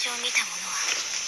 私を見た者は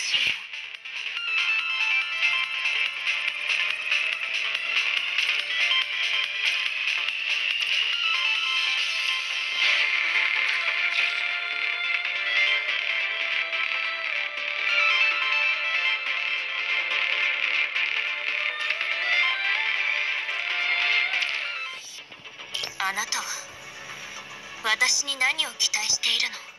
しいのあなたは私に何を期待しているの？